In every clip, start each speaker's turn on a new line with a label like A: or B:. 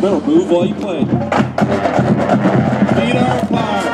A: Remember, move while you play. Feet are apart.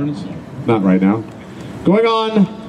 A: Horns.
B: Not right now. Going on